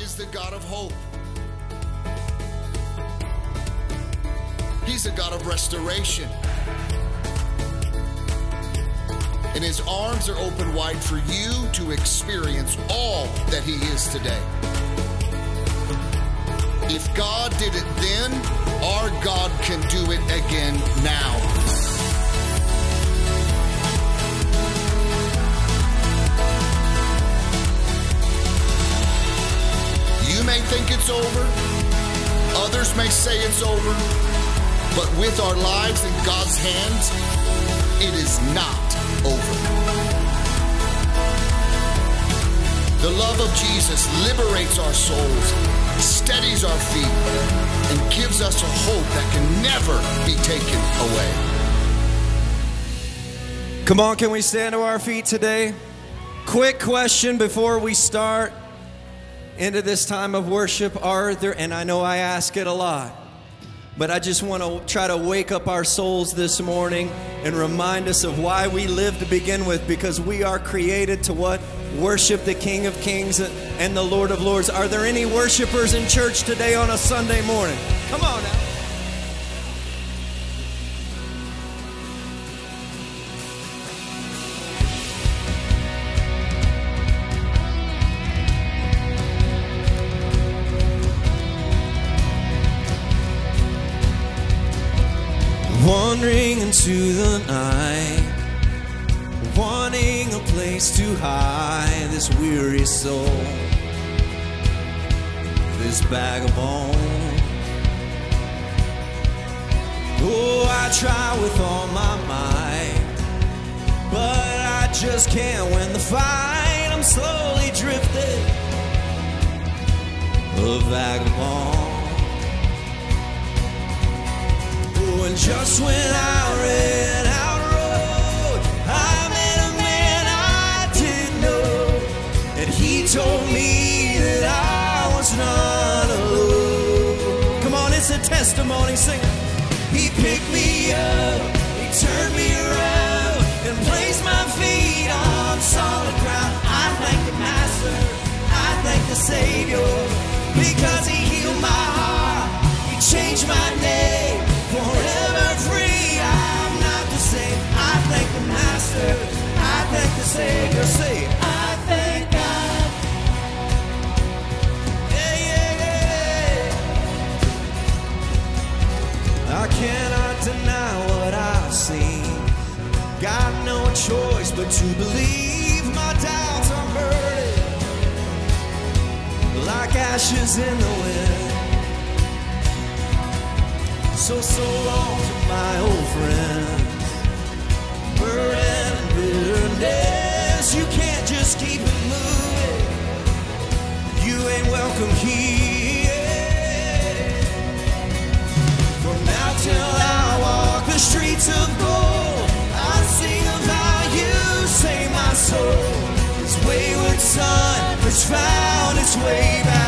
is the God of hope. He's a God of restoration. And his arms are open wide for you to experience all that he is today. If God did it then, our God can do it again now. Think it's over, others may say it's over, but with our lives in God's hands, it is not over. The love of Jesus liberates our souls, steadies our feet, and gives us a hope that can never be taken away. Come on, can we stand to our feet today? Quick question before we start into this time of worship. Are there, and I know I ask it a lot, but I just want to try to wake up our souls this morning and remind us of why we live to begin with because we are created to what? Worship the King of Kings and the Lord of Lords. Are there any worshipers in church today on a Sunday morning? Come on now. Into the night, wanting a place to hide this weary soul, this bag of bones. Oh, I try with all my might, but I just can't win the fight. I'm slowly drifting, a vagabond. And just when I ran out road, I met a man I didn't know, and he told me that I was not alone. Come on, it's a testimony, sing. He picked me up, he turned me around, and placed my feet on solid ground. I thank the Master, I thank the Savior, because he healed my heart, he changed my name, Savior. Say, I thank God. Yeah, yeah, yeah. I cannot deny what I've seen. Got no choice but to believe my doubts are burning like ashes in the wind. So, so long to my old friends. Burden and bitterness, welcome here. From now till I walk the streets of gold, I sing how you save my soul. This wayward son has found its way back.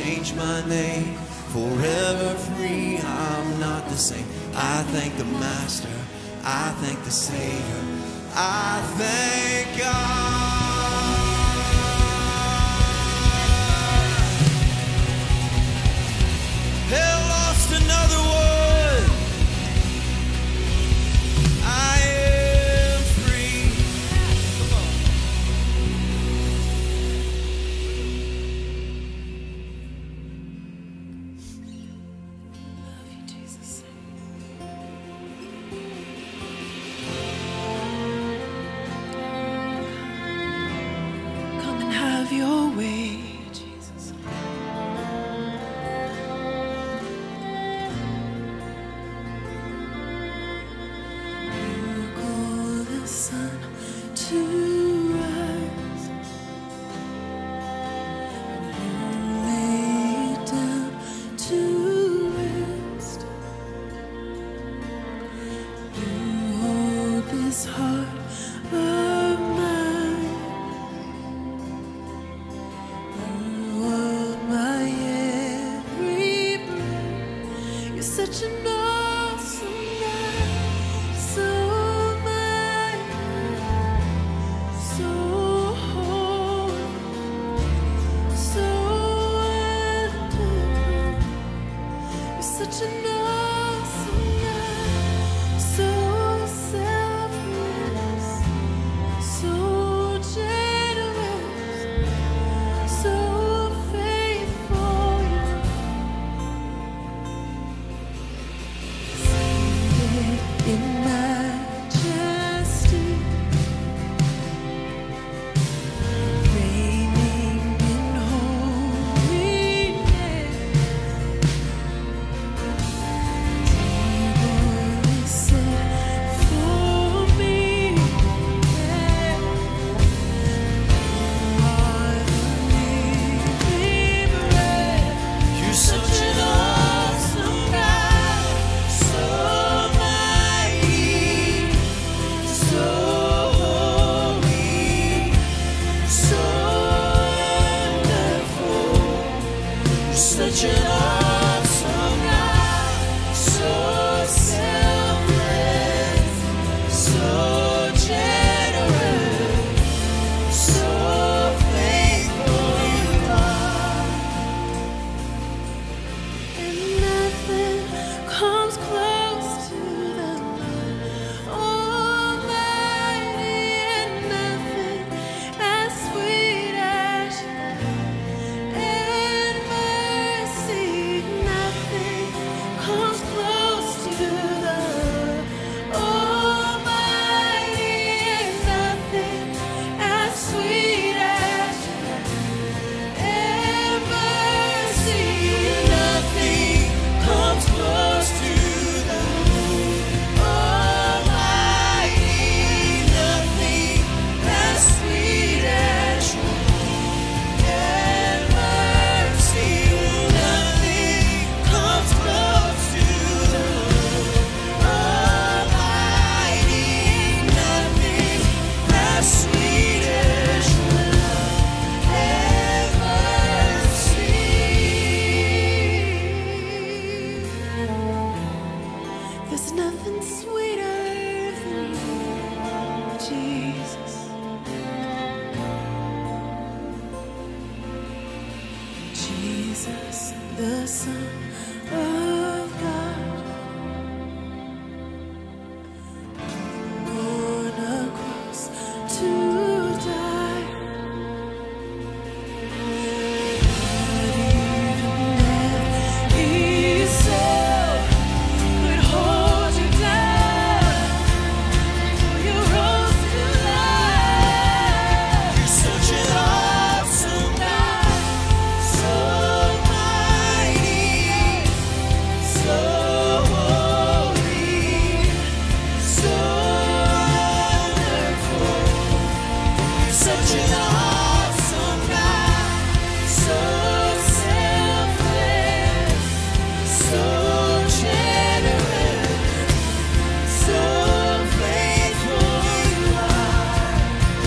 change my name. Forever free, I'm not the same. I thank the Master. I thank the Savior. I thank God.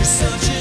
Such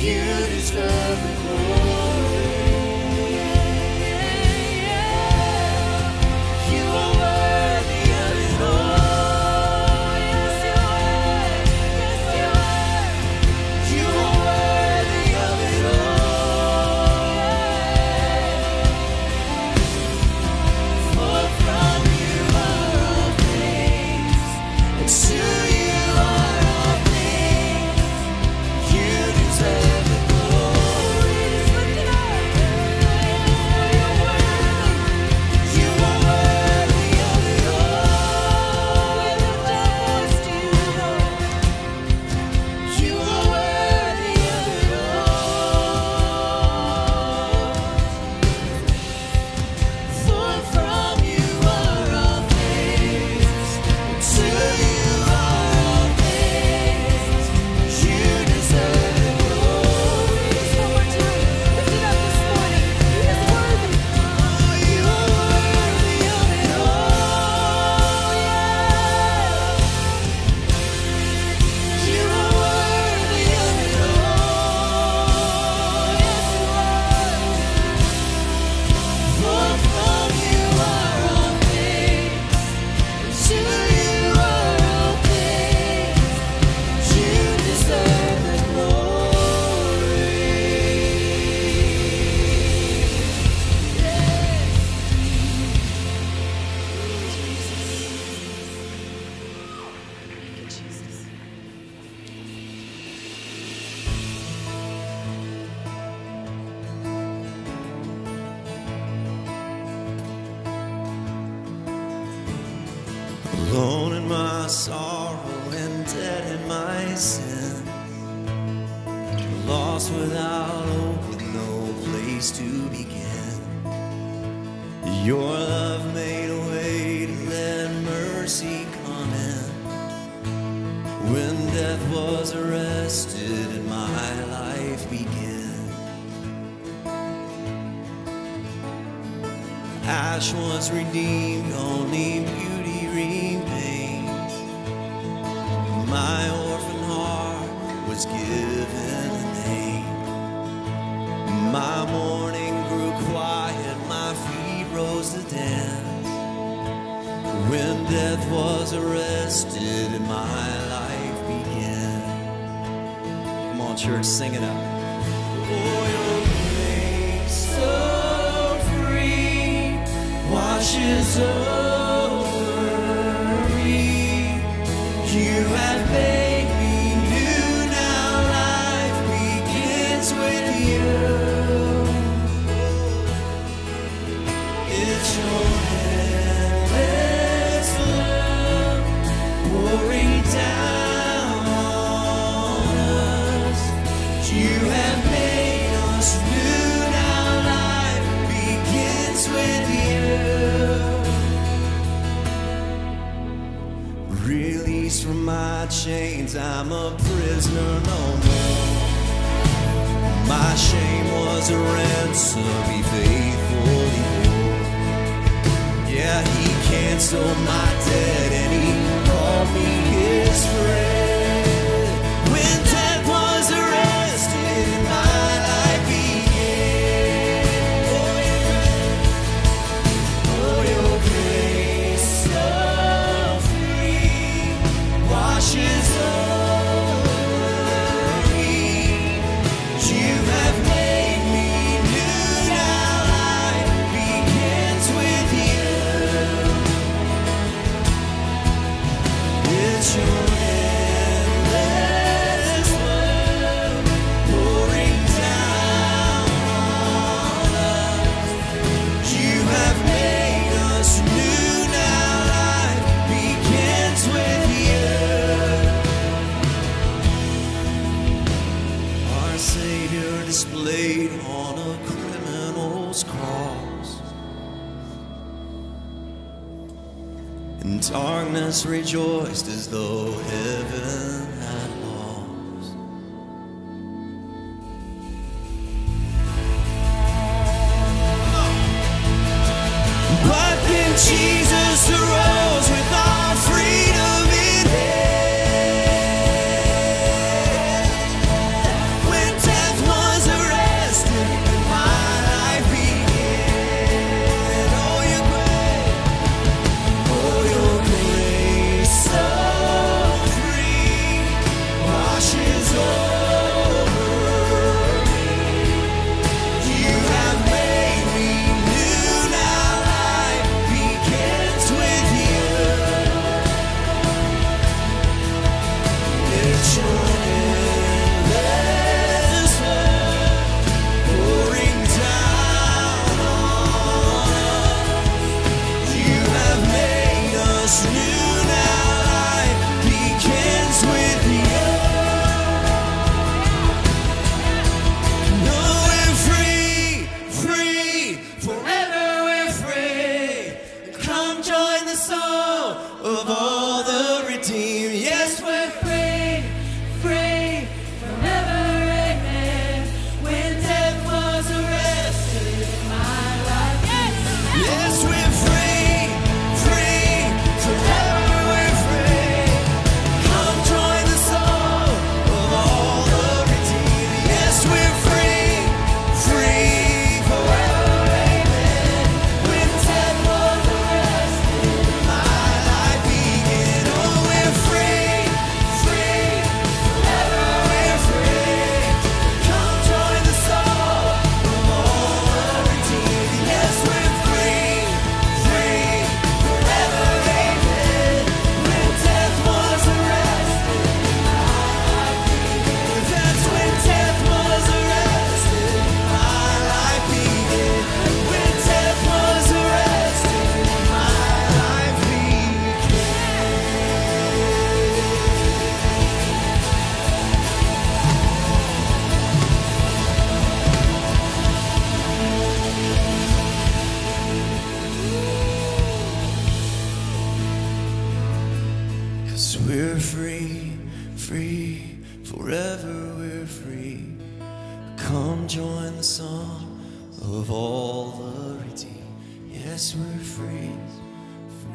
You deserve the glory. was given a name. My mourning grew quiet, my feet rose to dance. When death was arrested and my life began. Come on, church, sing it out. Oh, your name so free washes over.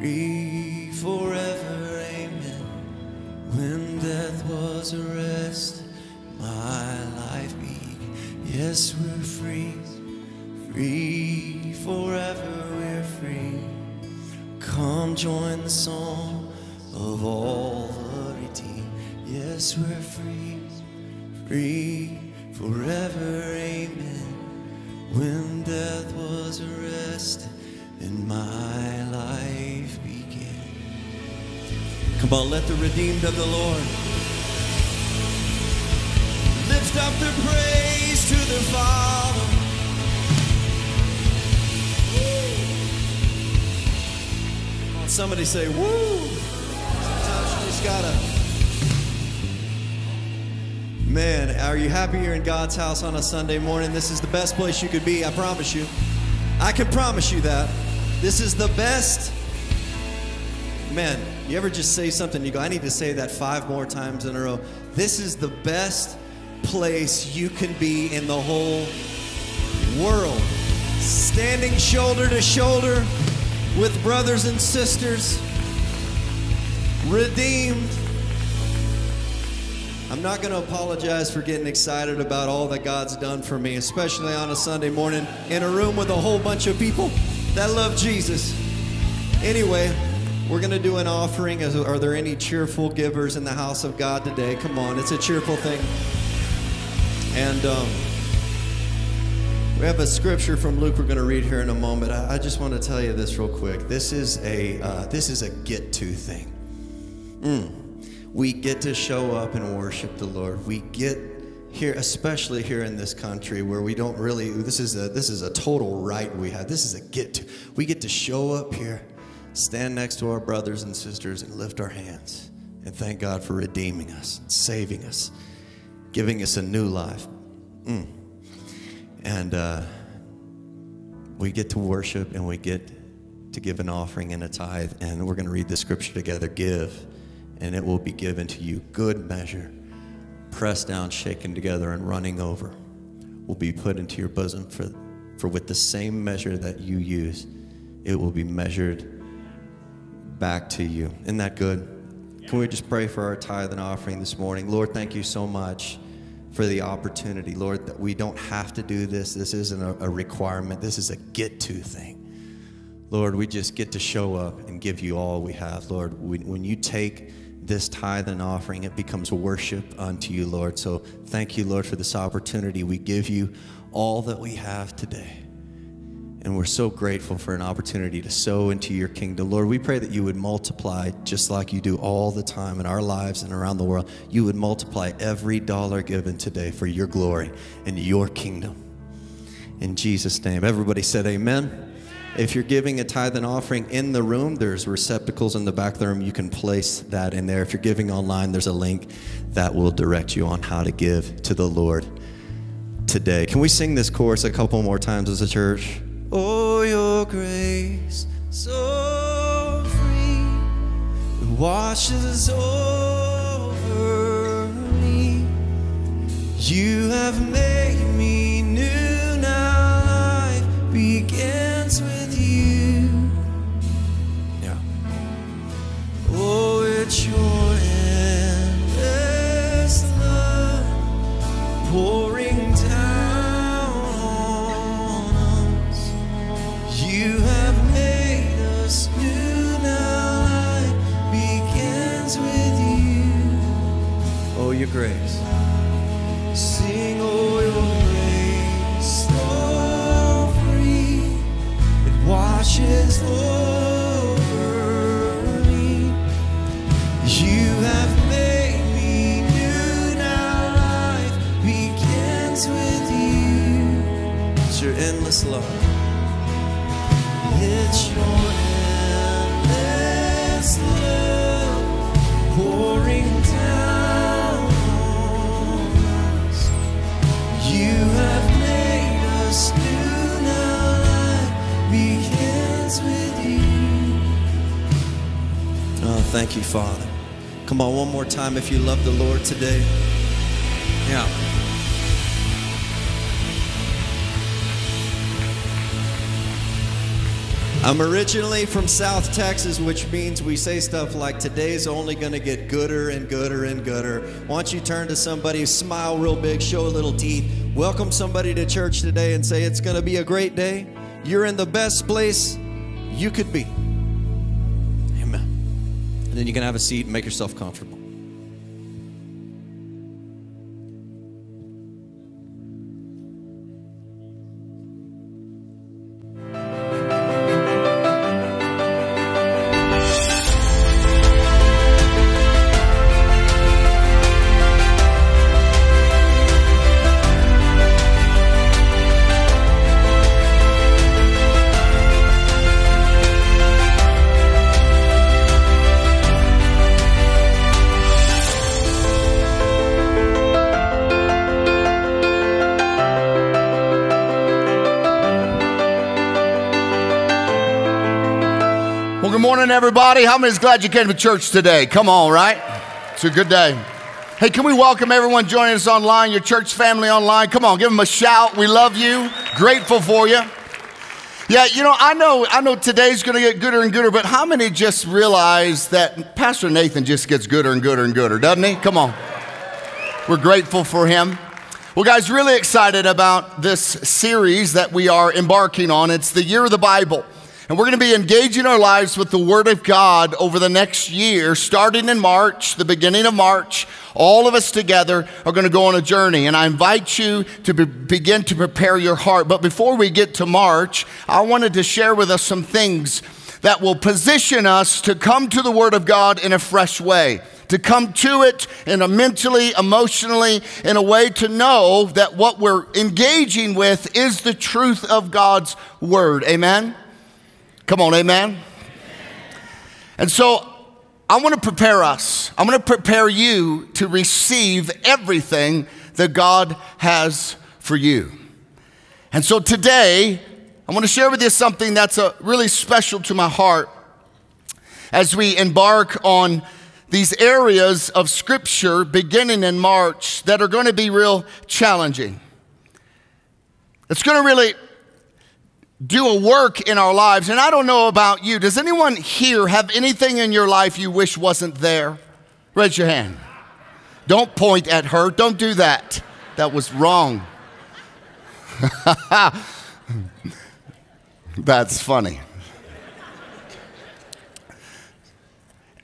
Free forever. Amen. When death was arrested, my life began. Yes, we're free, free forever. We're free. Come join the song of all the redeemed. Yes, we're free Come on, let the redeemed of the Lord lift up their praise to their Father. On, Somebody say, woo! Sometimes you just gotta. Man, are you happy you're in God's house on a Sunday morning? This is the best place you could be, I promise you. I can promise you that. This is the best. Man, you ever just say something, you go, I need to say that five more times in a row. This is the best place you can be in the whole world. Standing shoulder to shoulder with brothers and sisters, redeemed. I'm not going to apologize for getting excited about all that God's done for me, especially on a Sunday morning in a room with a whole bunch of people that love Jesus. Anyway, we're going to do an offering. Are there any cheerful givers in the house of God today? Come on, it's a cheerful thing. And um, we have a scripture from Luke we're going to read here in a moment. I, just want to tell you this real quick. This is a uh, this is a get to thing. Mm. We get to show up and worship the Lord. We get here, especially here in this country where we don't really. This is a this is a total right we have. This is a get to. We get to show up here, stand next to our brothers and sisters, and lift our hands and thank God for redeeming us, saving us, giving us a new life. Mm. And uh, we get to worship and we get to give an offering and a tithe. And we're going to read the scripture together give, and it will be given to you. Good measure, pressed down, shaken together, and running over, will be put into your bosom. For, for with the same measure that you use, it will be measured back to you. Isn't that good? Can we just pray for our tithe and offering this morning? Lord, thank you so much for the opportunity, Lord, that we don't have to do this. This isn't a, a requirement, this is a get to thing. Lord, we just get to show up and give you all we have, Lord. When, when you take this tithe and offering, it becomes worship unto you, Lord. So thank you, Lord, for this opportunity. We give you all that we have today. And we're so grateful for an opportunity to sow into your kingdom. Lord, we pray that you would multiply just like you do all the time in our lives and around the world. You would multiply every dollar given today for your glory and your kingdom. In Jesus' name. Everybody said amen. If you're giving a tithe and offering in the room, there's receptacles in the back of the room. You can place that in there. If you're giving online, there's a link that will direct you on how to give to the Lord today. Can we sing this chorus a couple more times as a church? Oh, your grace so free it washes over me. You have made me new. Now life begins with you. Yeah. Oh, it's your endless love pouring grace. Thank you, Father. Come on, one more time if you love the Lord today. Yeah. I'm originally from South Texas, which means we say stuff like today's only going to get gooder and gooder and gooder. Why don't you turn to somebody, smile real big, show a little teeth, welcome somebody to church today and say it's going to be a great day. You're in the best place you could be. And then you can have a seat and make yourself comfortable. Morning, everybody. How many's glad you came to church today? Come on, right? It's a good day. Hey, can we welcome everyone joining us online, your church family online? Come on, give them a shout. We love you. Grateful for you. Yeah, you know, I know, I know today's going to get gooder and gooder, but how many just realize that Pastor Nathan just gets gooder and gooder and gooder, doesn't he? Come on. We're grateful for him. Well, guys, really excited about this series that we are embarking on. It's the year of the Bible. And we're going to be engaging our lives with the Word of God over the next year, starting in March, the beginning of March. All of us together are going to go on a journey. And I invite you to be, begin to prepare your heart. But before we get to March, I wanted to share with us some things that will position us to come to the Word of God in a fresh way to come to it in a mentally, emotionally, in a way to know that what we're engaging with is the truth of God's word. Amen? Come on, amen? And so I want to prepare us. I'm going to prepare you to receive everything that God has for you. And so today, I want to share with you something that's a really special to my heart as we embark on these areas of scripture beginning in March that are going to be real challenging. It's going to really do a work in our lives. And I don't know about you. Does anyone here have anything in your life you wish wasn't there? Raise your hand. Don't point at her. Don't do that. That was wrong. That's funny.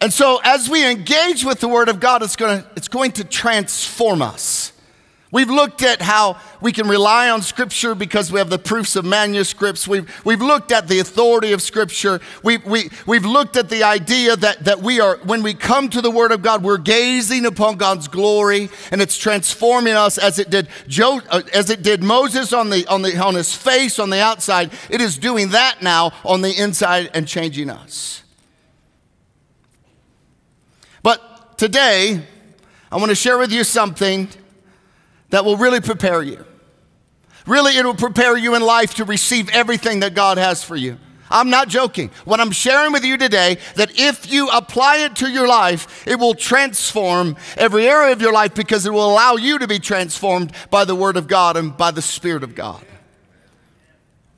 And so, as we engage with the Word of God, it's, gonna, it's going to transform us. We've looked at how we can rely on Scripture because we have the proofs of manuscripts. We've, we've looked at the authority of Scripture. We, we, we've looked at the idea that, that we are, when we come to the Word of God, we're gazing upon God's glory and it's transforming us as it did, jo, uh, as it did Moses on, the, on, the, on his face on the outside. It is doing that now on the inside and changing us. But today, I want to share with you something that will really prepare you. Really, it will prepare you in life to receive everything that God has for you. I'm not joking. What I'm sharing with you today, that if you apply it to your life, it will transform every area of your life because it will allow you to be transformed by the Word of God and by the Spirit of God.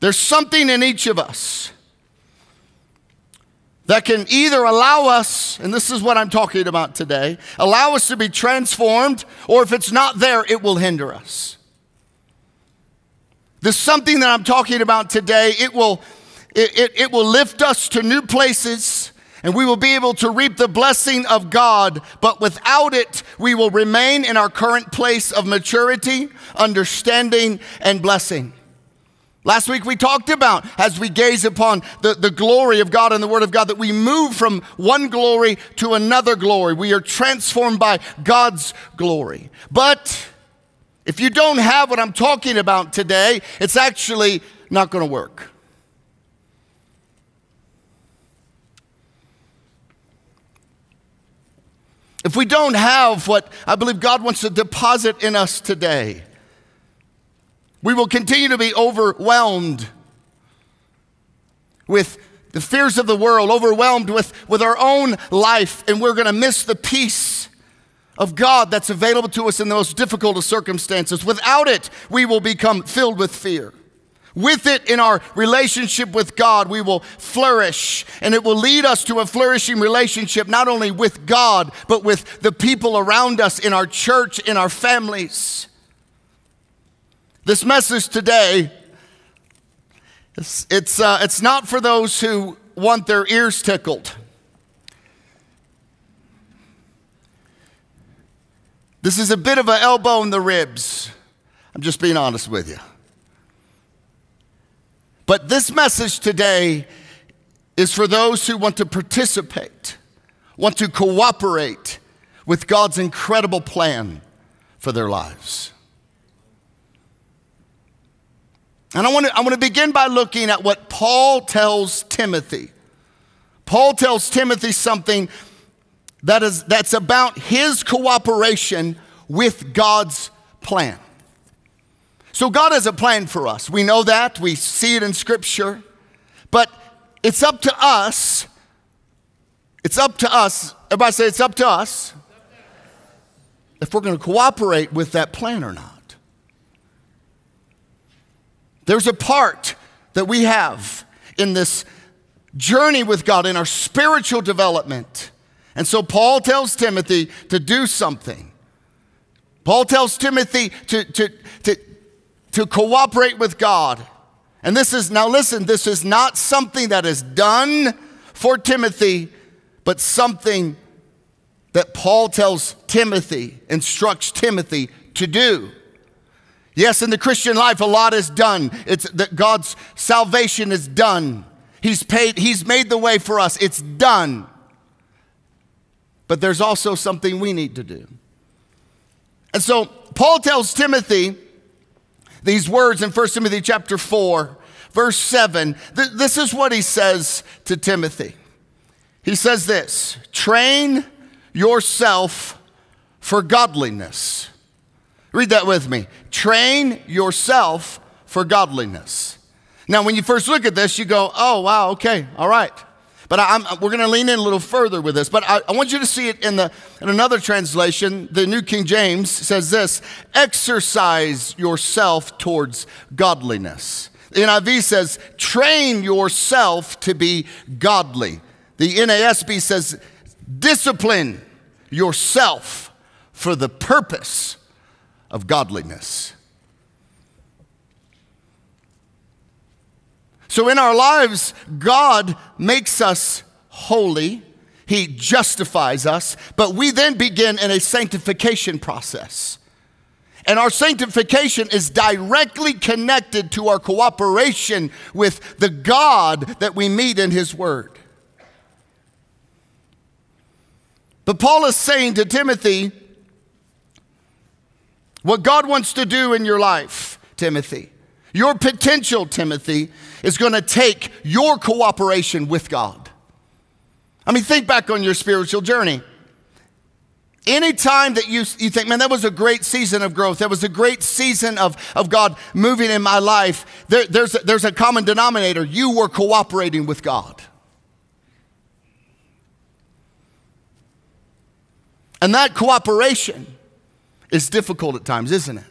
There's something in each of us that can either allow us, and this is what I'm talking about today, allow us to be transformed, or if it's not there, it will hinder us. This something that I'm talking about today, it will, it, it, it will lift us to new places. And we will be able to reap the blessing of God, but without it, we will remain in our current place of maturity, understanding, and blessing. Last week we talked about as we gaze upon the, the glory of God and the Word of God that we move from one glory to another glory. We are transformed by God's glory. But if you don't have what I'm talking about today, it's actually not going to work. If we don't have what I believe God wants to deposit in us today, we will continue to be overwhelmed with the fears of the world, overwhelmed with, with our own life, and we're going to miss the peace of God that's available to us in the most difficult of circumstances. Without it, we will become filled with fear. With it in our relationship with God, we will flourish, and it will lead us to a flourishing relationship not only with God, but with the people around us in our church, in our families. This message today, it's, it's, uh, it's not for those who want their ears tickled. This is a bit of an elbow in the ribs. I'm just being honest with you. But this message today is for those who want to participate, want to cooperate with God's incredible plan for their lives. And I want to, I want to begin by looking at what Paul tells Timothy. Paul tells Timothy something that is, that's about his cooperation with God's plan. So, God has a plan for us. We know that, we see it in Scripture, but it's up to us. It's up to us. Everybody say it's up to us if we're going to cooperate with that plan or not. There's a part that we have in this journey with God, in our spiritual development. And so Paul tells Timothy to do something. Paul tells Timothy to, to, to, to cooperate with God. And this is, now listen, this is not something that is done for Timothy, but something that Paul tells Timothy, instructs Timothy to do. Yes, in the Christian life, a lot is done. It's that God's salvation is done. He's paid, He's made the way for us. It's done. But there's also something we need to do. And so Paul tells Timothy these words in 1 Timothy chapter 4, verse 7. Th- this is what he says to Timothy. He says this train yourself for godliness. Read that with me. Train yourself for godliness. Now, when you first look at this, you go, oh, wow, okay, all right. But I'm, we're going to lean in a little further with this. But I, I, want you to see it in, the, in another translation. The New King James says this exercise yourself towards godliness. The NIV says, train yourself to be godly. The NASB says, discipline yourself for the purpose of godliness. So in our lives, God makes us holy. He justifies us, but we then begin in a sanctification process. And our sanctification is directly connected to our cooperation with the God that we meet in His Word. But Paul is saying to Timothy, what God wants to do in your life, Timothy, your potential, Timothy, is going to take your cooperation with God. I mean, think back on your spiritual journey. Anytime that you, you think, man, that was a great season of growth, that was a great season of, of God moving in my life, there, there's, a, there's a common denominator. You were cooperating with God. And that cooperation is difficult at times, isn't it?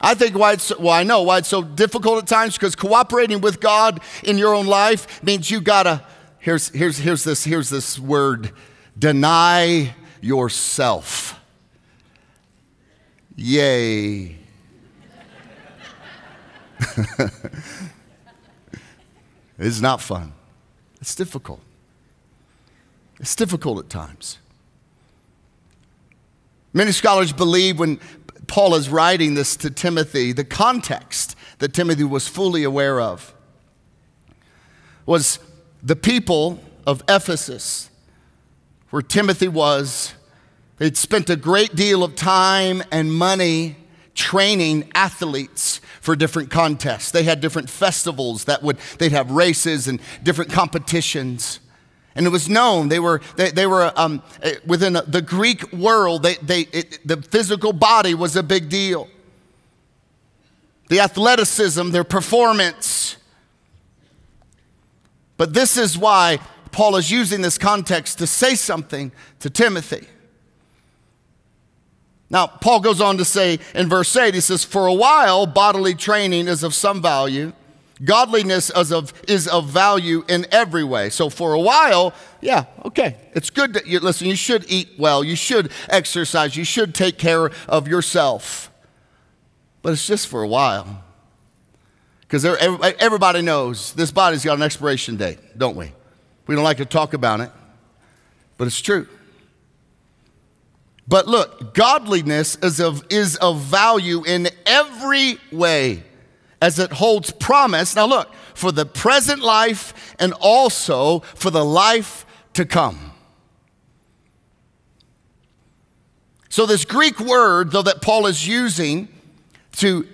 I think why it's, well, I know why it's so difficult at times because cooperating with God in your own life means you gotta, here's, here's, here's, this, here's this word deny yourself. Yay. it's not fun, it's difficult. It's difficult at times. Many scholars believe when Paul is writing this to Timothy, the context that Timothy was fully aware of was the people of Ephesus, where Timothy was. They'd spent a great deal of time and money training athletes for different contests. They had different festivals that would, they'd have races and different competitions. And it was known, they were, they, they were um, eh, within the Greek world, they, they, it, the physical body was a big deal. The athleticism, their performance. But this is why Paul is using this context to say something to Timothy. Now, Paul goes on to say in verse 8, he says, For a while, bodily training is of some value. Godliness is of, is of value in every way. So, for a while, yeah, okay. It's good that you listen, you should eat well, you should exercise, you should take care of yourself. But it's just for a while. Because everybody knows this body's got an expiration date, don't we? We don't like to talk about it, but it's true. But look, godliness is of, is of value in every way as it holds promise. Now, look, for the present life and also for the life to come. So, this Greek word, though, that Paul is using to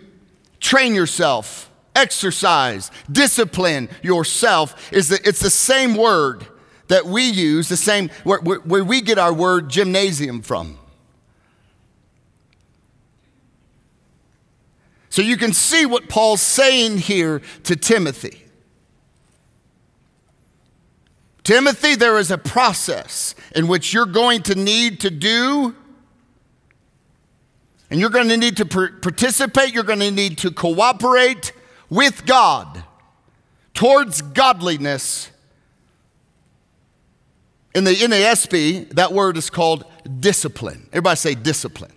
train yourself, exercise, discipline yourself, is that it's the same word that we use, the same where, where we get our word gymnasium from. So you can see what Paul's saying here to Timothy. Timothy, there is a process in which you're going to need to do, and you're going to need to participate, you're going to need to cooperate with God towards godliness. In the NASB, that word is called discipline. Everybody say discipline.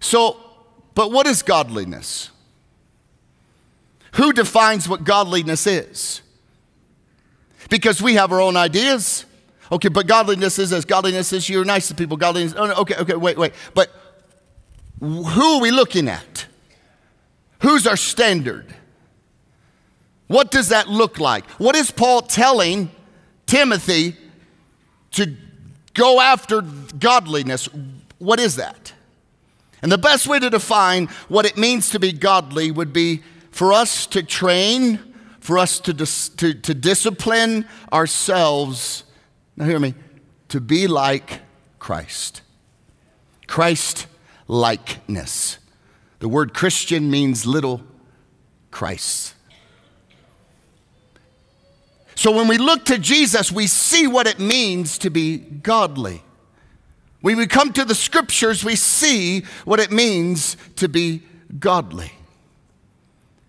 So, but what is godliness? Who defines what godliness is? Because we have our own ideas. Okay, but godliness is as godliness is you're nice to people. Godliness, oh, no, okay, okay, wait, wait. But who are we looking at? Who's our standard? What does that look like? What is Paul telling Timothy to go after godliness? What is that? And the best way to define what it means to be godly would be for us to train, for us to, dis- to, to discipline ourselves. Now, hear me to be like Christ. Christ likeness. The word Christian means little Christ. So when we look to Jesus, we see what it means to be godly. When we come to the scriptures, we see what it means to be godly.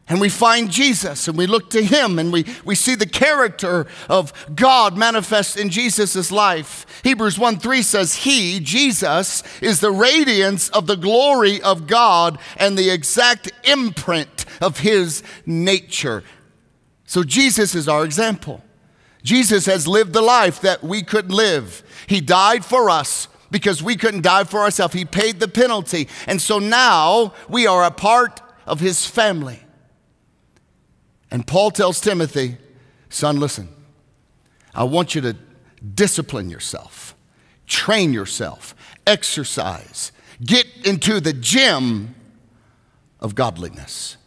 And we find Jesus and we look to him and we, we see the character of God manifest in Jesus' life. Hebrews 1 3 says, He, Jesus, is the radiance of the glory of God and the exact imprint of his nature. So Jesus is our example. Jesus has lived the life that we couldn't live. He died for us because we couldn't die for ourselves. He paid the penalty. And so now we are a part of his family. And Paul tells Timothy, son, listen, I want you to discipline yourself, train yourself, exercise, get into the gym of godliness.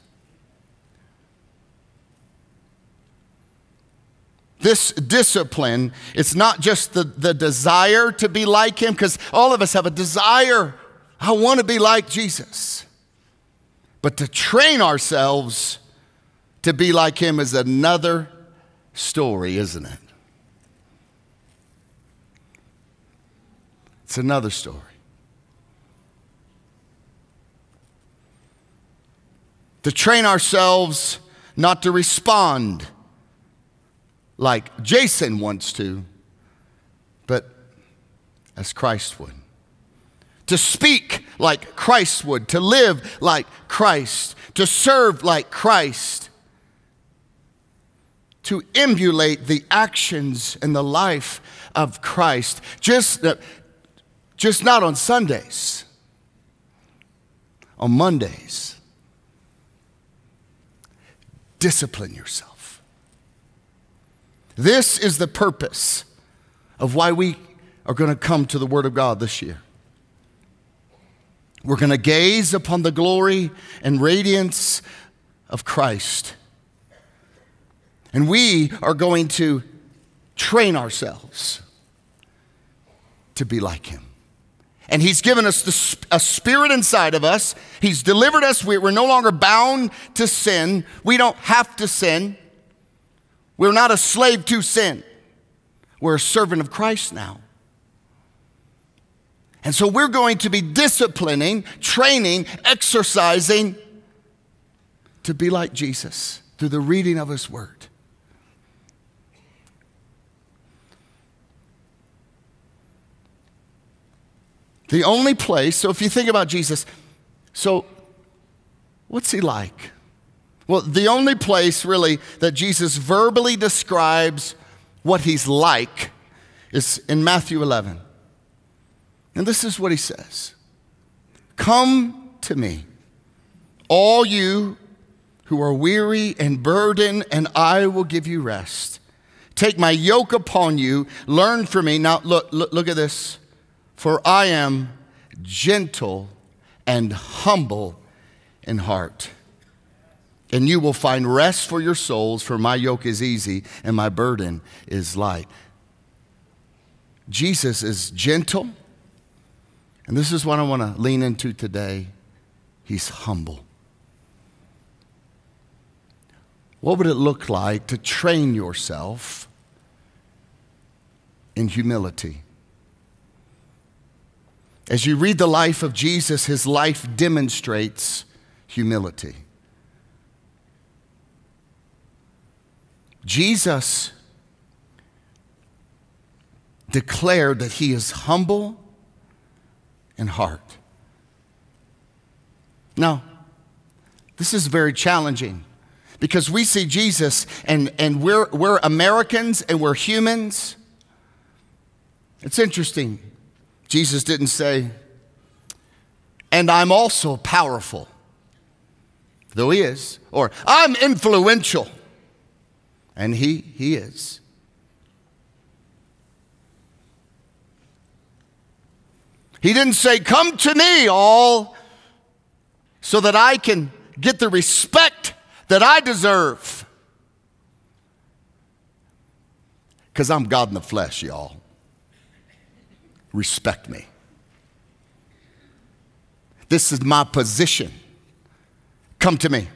This discipline, it's not just the, the desire to be like him, because all of us have a desire. I want to be like Jesus. But to train ourselves to be like him is another story, isn't it? It's another story. To train ourselves not to respond like Jason wants to, but as Christ would. To speak like Christ would, to live like Christ, to serve like Christ, to emulate the actions and the life of Christ. Just, uh, just not on Sundays, on Mondays. Discipline yourself. This is the purpose of why we are going to come to the Word of God this year. We're going to gaze upon the glory and radiance of Christ. And we are going to train ourselves to be like Him. And He's given us the, a spirit inside of us. He's delivered us. We're no longer bound to sin. We don't have to sin. We're not a slave to sin. We're a servant of Christ now. And so we're going to be disciplining, training, exercising to be like Jesus through the reading of his word. The only place, so if you think about Jesus, so what's he like? Well, the only place really that Jesus verbally describes what he's like is in Matthew 11. And this is what he says Come to me, all you who are weary and burdened, and I will give you rest. Take my yoke upon you, learn from me. Now, look, look, look at this. For I am gentle and humble in heart. And you will find rest for your souls, for my yoke is easy and my burden is light. Jesus is gentle, and this is what I want to lean into today. He's humble. What would it look like to train yourself in humility? As you read the life of Jesus, his life demonstrates humility. Jesus declared that he is humble in heart. Now, this is very challenging because we see Jesus and, and we're, we're Americans and we're humans. It's interesting. Jesus didn't say, and I'm also powerful, though he is, or I'm influential, and he, he is. He didn't say, Come to me, all, so that I can get the respect that I deserve. Because I'm God in the flesh, y'all. Respect me. This is my position. Come to me.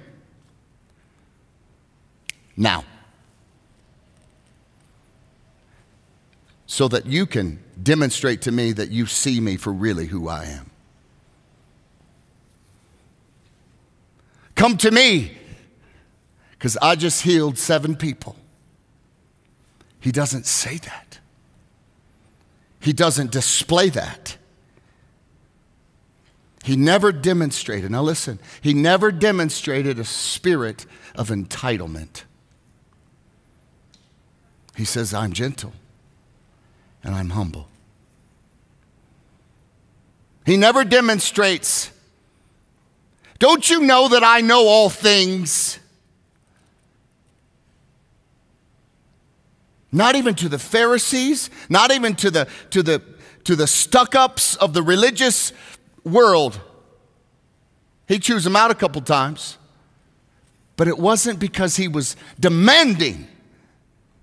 Now. So that you can demonstrate to me that you see me for really who I am. Come to me because I just healed seven people. He doesn't say that. He doesn't display that. He never demonstrated, now listen, he never demonstrated a spirit of entitlement. He says, I'm gentle and I'm humble. He never demonstrates, don't you know that I know all things? Not even to the Pharisees, not even to the, to the, to the stuck ups of the religious world. He chews them out a couple times. But it wasn't because he was demanding,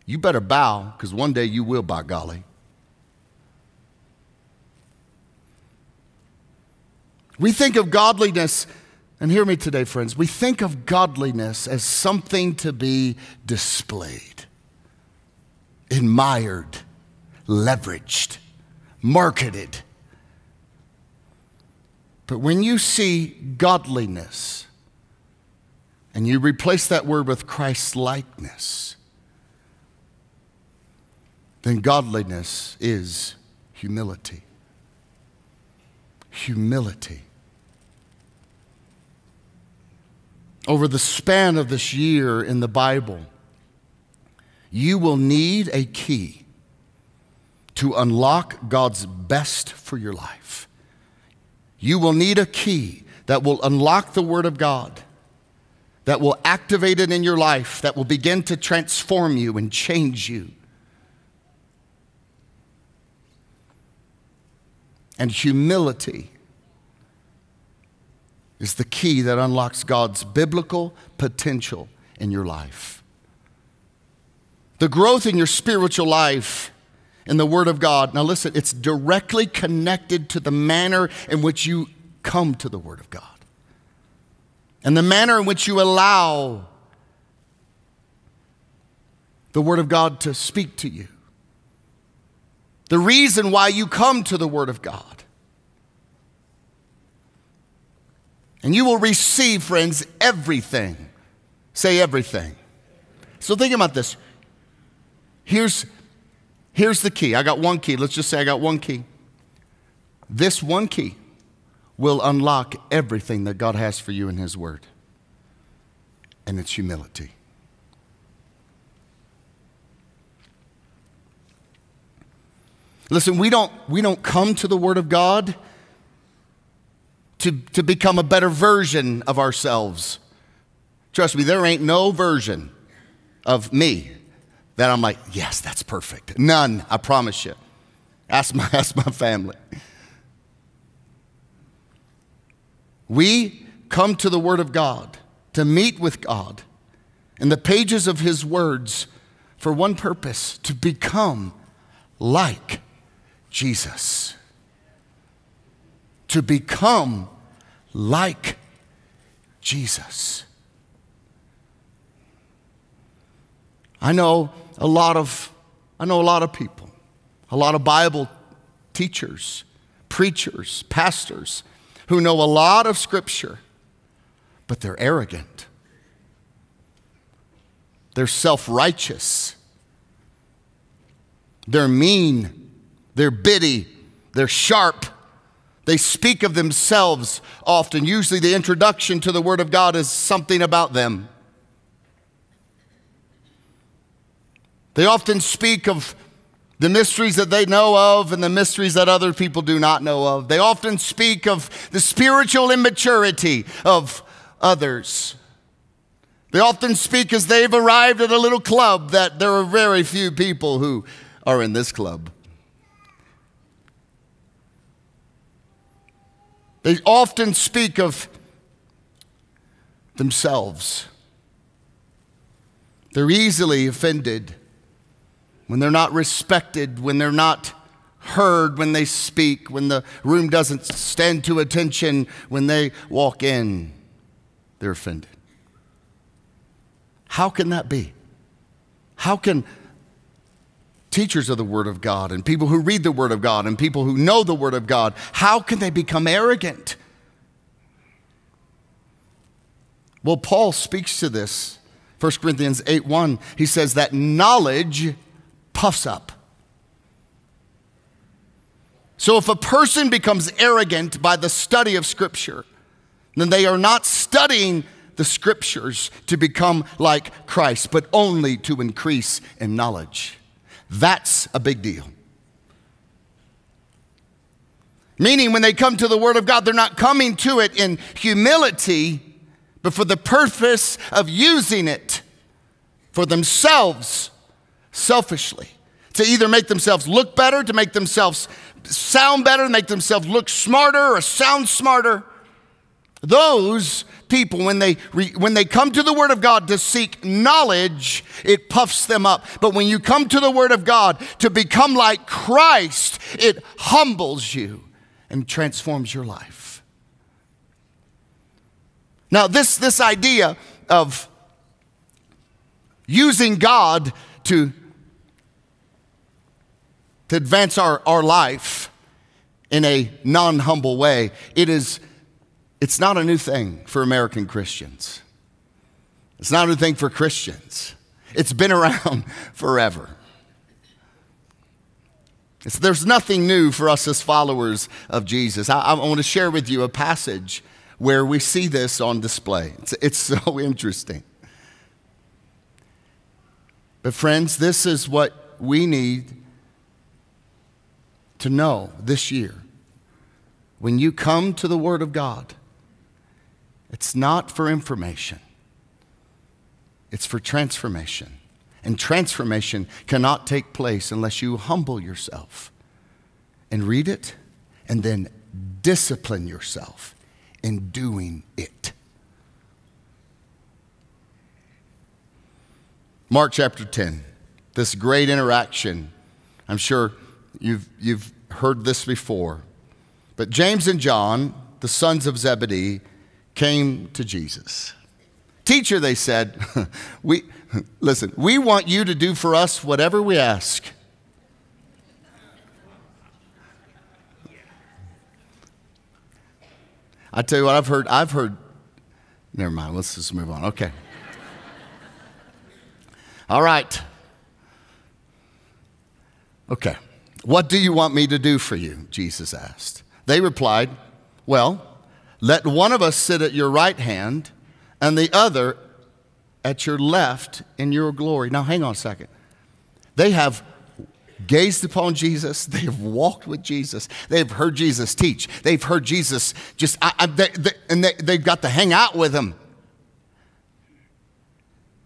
you better bow, because one day you will, by golly. We think of godliness, and hear me today, friends, we think of godliness as something to be displayed admired, leveraged, marketed. But when you see godliness and you replace that word with Christ likeness, then godliness is humility. Humility. Over the span of this year in the Bible, you will need a key to unlock God's best for your life. You will need a key that will unlock the Word of God, that will activate it in your life, that will begin to transform you and change you. And humility is the key that unlocks God's biblical potential in your life. The growth in your spiritual life in the Word of God, now listen, it's directly connected to the manner in which you come to the Word of God and the manner in which you allow the Word of God to speak to you. The reason why you come to the Word of God. And you will receive, friends, everything. Say everything. So think about this. Here's, here's the key. I got one key. Let's just say I got one key. This one key will unlock everything that God has for you in His Word, and it's humility. Listen, we don't, we don't come to the Word of God to, to become a better version of ourselves. Trust me, there ain't no version of me that I'm like, yes, that's perfect. None, I promise you. Ask my, ask my family. We come to the Word of God to meet with God in the pages of His words for one purpose to become like Jesus. To become like Jesus. I know a lot of I know a lot of people, a lot of Bible teachers, preachers, pastors who know a lot of scripture, but they're arrogant. They're self-righteous. They're mean. They're bitty. They're sharp. They speak of themselves often. Usually, the introduction to the Word of God is something about them. They often speak of the mysteries that they know of and the mysteries that other people do not know of. They often speak of the spiritual immaturity of others. They often speak as they've arrived at a little club that there are very few people who are in this club. They often speak of themselves. They're easily offended when they're not respected, when they're not heard when they speak, when the room doesn't stand to attention, when they walk in, they're offended. How can that be? How can teachers of the Word of God and people who read the Word of God and people who know the Word of God, how can they become arrogant? Well, Paul speaks to this. 1 Corinthians 8 1, he says that knowledge puffs up. So if a person becomes arrogant by the study of Scripture, then they are not studying the Scriptures to become like Christ, but only to increase in knowledge. That's a big deal. Meaning, when they come to the Word of God, they're not coming to it in humility, but for the purpose of using it for themselves selfishly to either make themselves look better, to make themselves sound better, make themselves look smarter or sound smarter. Those people, when they, when they come to the Word of God to seek knowledge, it puffs them up. But when you come to the Word of God to become like Christ, it humbles you and transforms your life. Now, this, this idea of using God to to advance our, our life in a non humble way, it is, it's not a new thing for American Christians. It's not a new thing for Christians. It's been around forever. It's, there's nothing new for us as followers of Jesus. I, I want to share with you a passage where we see this on display. It's, it's so interesting. But, friends, this is what we need to know this year when you come to the Word of God, it's not for information, it's for transformation. And transformation cannot take place unless you humble yourself and read it and then discipline yourself in doing it. Mark chapter 10, this great interaction. I'm sure You've, you've heard this before. But James and John, the sons of Zebedee, came to Jesus. Teacher, they said, we, listen, we want you to do for us whatever we ask. I tell you what, I've heard, I've heard, never mind, let's just move on. Okay. All right. Okay. What do you want me to do for you? Jesus asked. They replied, Well, let one of us sit at your right hand and the other at your left in your glory. Now, hang on a second. They have gazed upon Jesus. They have walked with Jesus. They've heard Jesus teach. They've heard Jesus just, I, I, they, they, and they, they've got to hang out with him.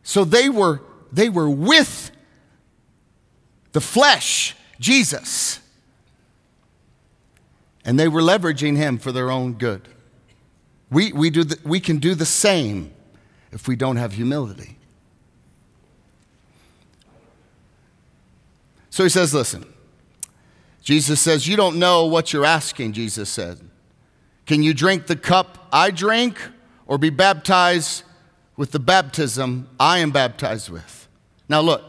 So they were, they were with the flesh, Jesus. And they were leveraging him for their own good. We, we, do the, we can do the same if we don't have humility. So he says, Listen, Jesus says, You don't know what you're asking, Jesus said. Can you drink the cup I drink or be baptized with the baptism I am baptized with? Now, look,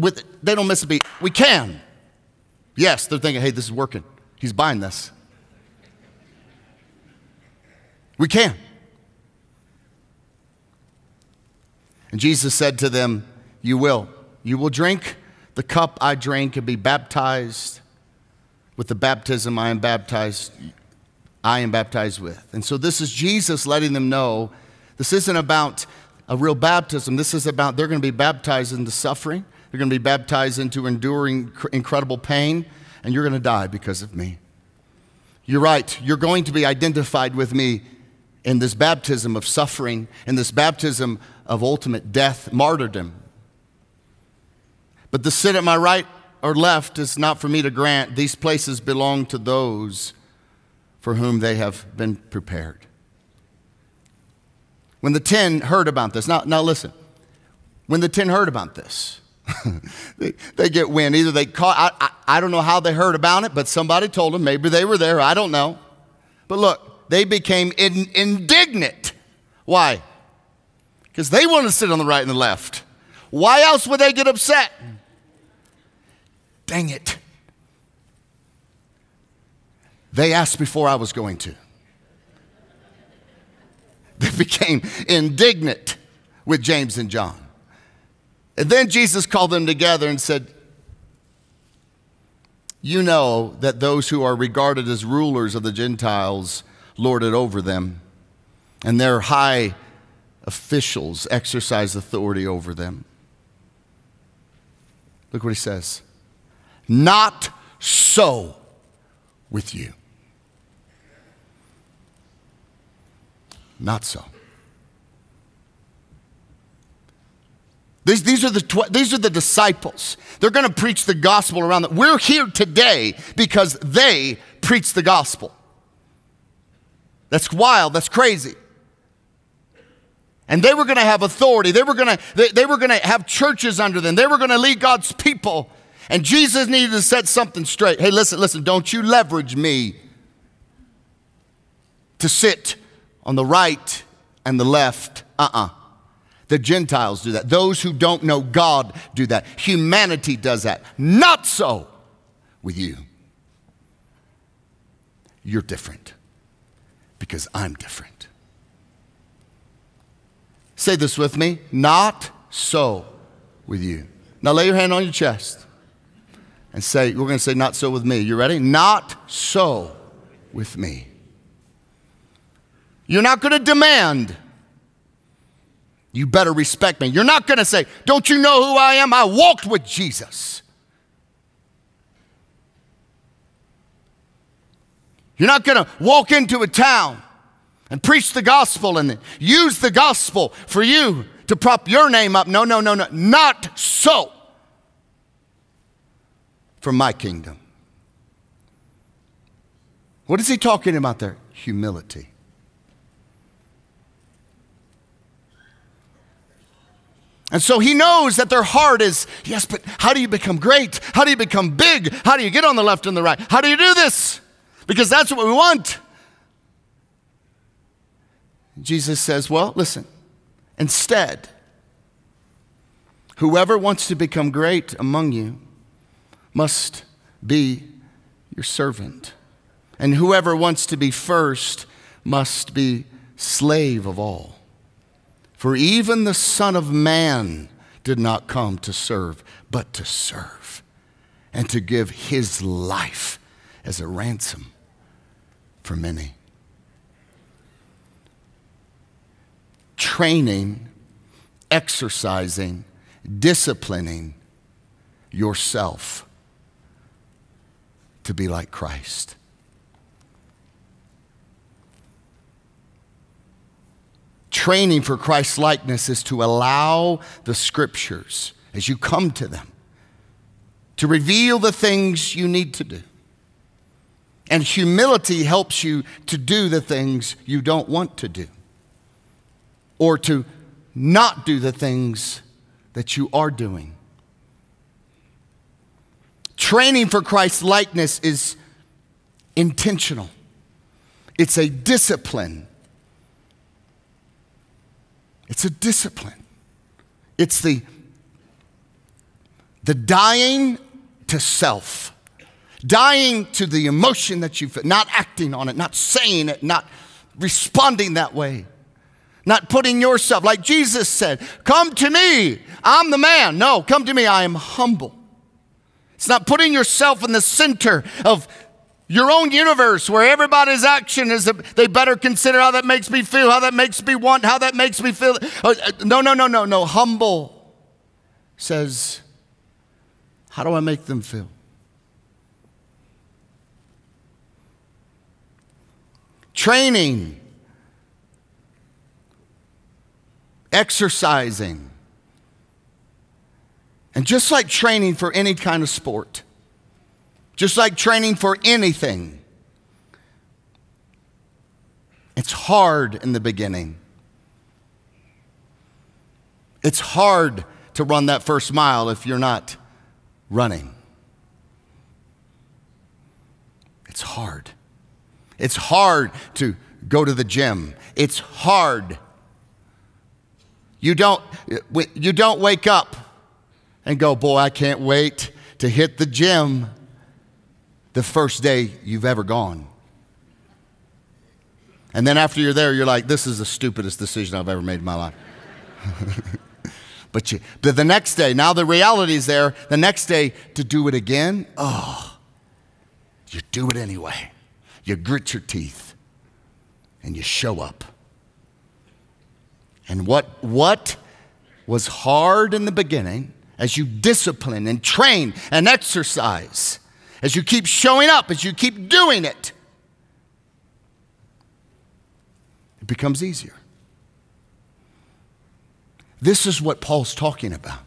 with, they don't miss a beat. We can. Yes, they're thinking, hey, this is working. He's buying this. We can. And Jesus said to them, You will. You will drink the cup I drink and be baptized with the baptism I am baptized I am baptized with. And so this is Jesus letting them know this isn't about a real baptism. This is about they're going to be baptized into suffering. They're going to be baptized into enduring incredible pain and you're going to die because of me. You're right. You're going to be identified with me in this baptism of suffering, in this baptism of ultimate death, martyrdom. But the sit at my right or left is not for me to grant. These places belong to those for whom they have been prepared. When the ten heard about this, now, now listen, when the ten heard about this, they, they, get wind. Either they caught, I, I, I don't know how they heard about it, but somebody told them. Maybe they were there. I don't know. But look, they became in, indignant. Why? Because they want to sit on the right and the left. Why else would they get upset? Dang it. They asked before I was going to. They became indignant with James and John. And then Jesus called them together and said, You know that those who are regarded as rulers of the Gentiles lord it over them, and their high officials exercise authority over them. Look what he says. Not so with you. Not so. These, these, are the tw- these are the disciples. They're going to preach the gospel around. The- We're here today because they preach the gospel. That's wild. That's crazy. And they were going to have authority. They were going to they, they were going to have churches under them. They were going to lead God's people. And Jesus needed to set something straight. Hey, listen, listen, don't you leverage me to sit on the right and the left. Uh-uh. The Gentiles do that. Those who don't know God do that. Humanity does that. Not so with you. You're different because I'm different. Say this with me. Not so with you. Now lay your hand on your chest and say, we're going to say, not so with me. You ready? Not so with me. You're not going to demand. You better respect me. You're not going to say, Don't you know who I am? I walked with Jesus. You're not going to walk into a town and preach the gospel and use the gospel for you to prop your name up. No, no, no, no. Not so for my kingdom. What is he talking about there? Humility. And so he knows that their heart is, yes, but how do you become great? How do you become big? How do you get on the left and the right? How do you do this? Because that's what we want. Jesus says, well, listen, instead, whoever wants to become great among you must be your servant. And whoever wants to be first must be slave of all. For even the Son of Man did not come to serve, but to serve and to give his life as a ransom for many. Training, exercising, disciplining yourself to be like Christ. Training for Christ's likeness is to allow the scriptures, as you come to them, to reveal the things you need to do. And humility helps you to do the things you don't want to do, or to not do the things that you are doing. Training for Christ's likeness is intentional, it's a discipline. It's a discipline. It's the, the dying to self, dying to the emotion that you feel, not acting on it, not saying it, not responding that way, not putting yourself, like Jesus said, Come to me, I'm the man. No, come to me, I am humble. It's not putting yourself in the center of your own universe where everybody's action is they better consider how that makes me feel, how that makes me want, how that makes me feel. Uh, no, no, no, no, no. Humble says, How do I make them feel? Training, exercising, and just like training for any kind of sport, just like training for anything, it's hard in the beginning. It's hard to run that first mile if you're not running. It's hard. It's hard to go to the gym. It's hard. You don't, you don't wake up and go, Boy, I can't wait to hit the gym the first day you've ever gone. And then after you're there, you're like, This is the stupidest decision I've ever made in my life. but, you, but the next day, now the reality is there, the next day to do it again, oh, you do it anyway. You grit your teeth and you show up. And what, what was hard in the beginning as you discipline and train and exercise, as you keep showing up, as you keep doing it, it becomes easier. This is what Paul's talking about.